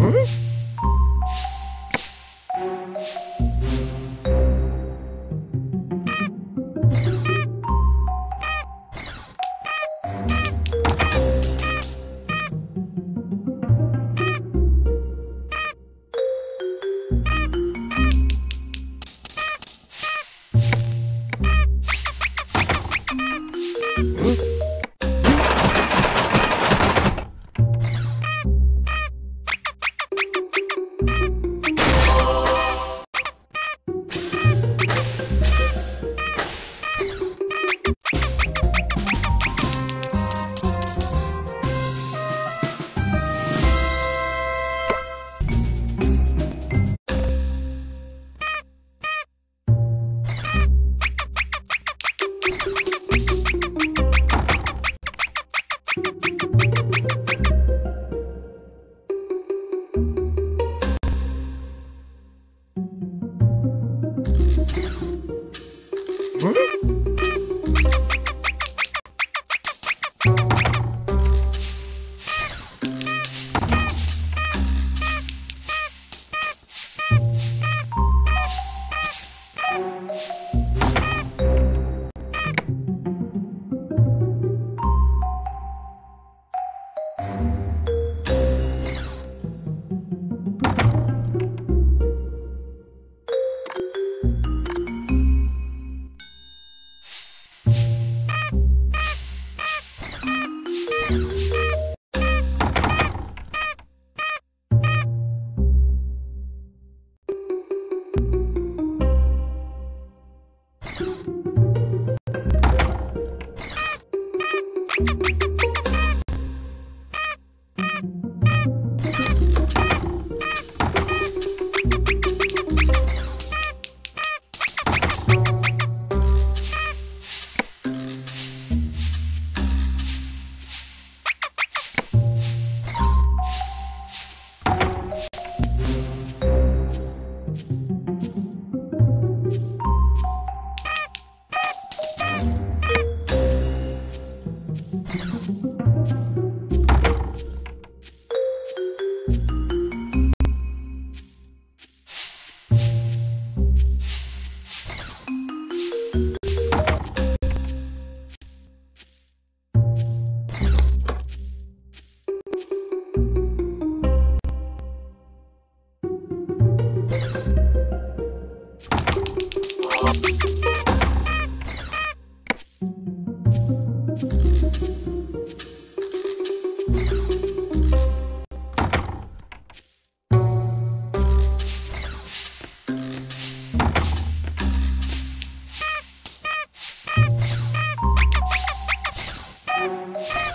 Hmm? Ha ha ha! Música